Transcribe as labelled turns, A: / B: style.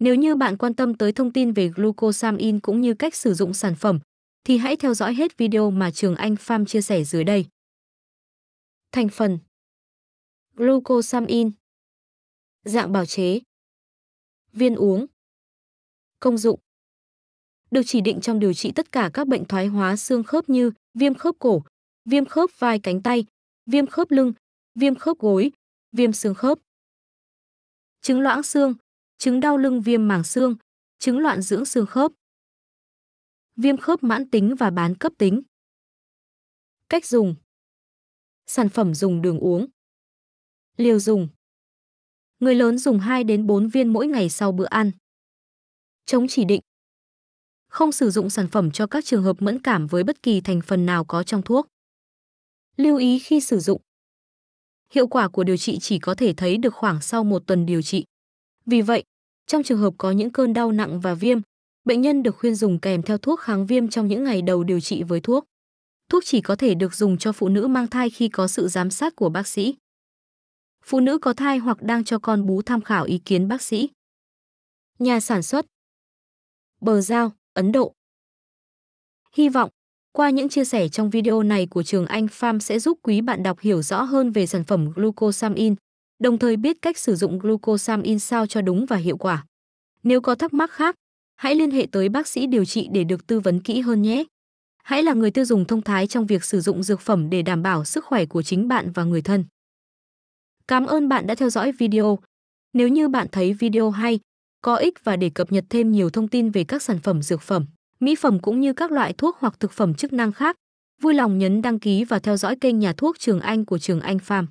A: Nếu như bạn quan tâm tới thông tin về glucosamine cũng như cách sử dụng sản phẩm, thì hãy theo dõi hết video mà Trường Anh Farm chia sẻ dưới đây. Thành phần. Glucosamine. Dạng bào chế. Viên uống. Công dụng. Được chỉ định trong điều trị tất cả các bệnh thoái hóa xương khớp như viêm khớp cổ, viêm khớp vai cánh tay, viêm khớp lưng, viêm khớp gối, viêm xương khớp. Chứng loãng xương, chứng đau lưng viêm màng xương, chứng loạn dưỡng xương khớp. Viêm khớp mãn tính và bán cấp tính. Cách dùng. Sản phẩm dùng đường uống. Liều dùng. Người lớn dùng 2 đến 4 viên mỗi ngày sau bữa ăn. Chống chỉ định. Không sử dụng sản phẩm cho các trường hợp mẫn cảm với bất kỳ thành phần nào có trong thuốc. Lưu ý khi sử dụng. Hiệu quả của điều trị chỉ có thể thấy được khoảng sau một tuần điều trị. Vì vậy, trong trường hợp có những cơn đau nặng và viêm, bệnh nhân được khuyên dùng kèm theo thuốc kháng viêm trong những ngày đầu điều trị với thuốc. Thuốc chỉ có thể được dùng cho phụ nữ mang thai khi có sự giám sát của bác sĩ. Phụ nữ có thai hoặc đang cho con bú tham khảo ý kiến bác sĩ. Nhà sản xuất Bờ Giao, Ấn Độ Hy vọng, qua những chia sẻ trong video này của Trường Anh Farm sẽ giúp quý bạn đọc hiểu rõ hơn về sản phẩm glucosamine, đồng thời biết cách sử dụng glucosamine sao cho đúng và hiệu quả. Nếu có thắc mắc khác, hãy liên hệ tới bác sĩ điều trị để được tư vấn kỹ hơn nhé. Hãy là người tiêu dùng thông thái trong việc sử dụng dược phẩm để đảm bảo sức khỏe của chính bạn và người thân. Cảm ơn bạn đã theo dõi video. Nếu như bạn thấy video hay, có ích và để cập nhật thêm nhiều thông tin về các sản phẩm dược phẩm, mỹ phẩm cũng như các loại thuốc hoặc thực phẩm chức năng khác, vui lòng nhấn đăng ký và theo dõi kênh nhà thuốc Trường Anh của Trường Anh Farm.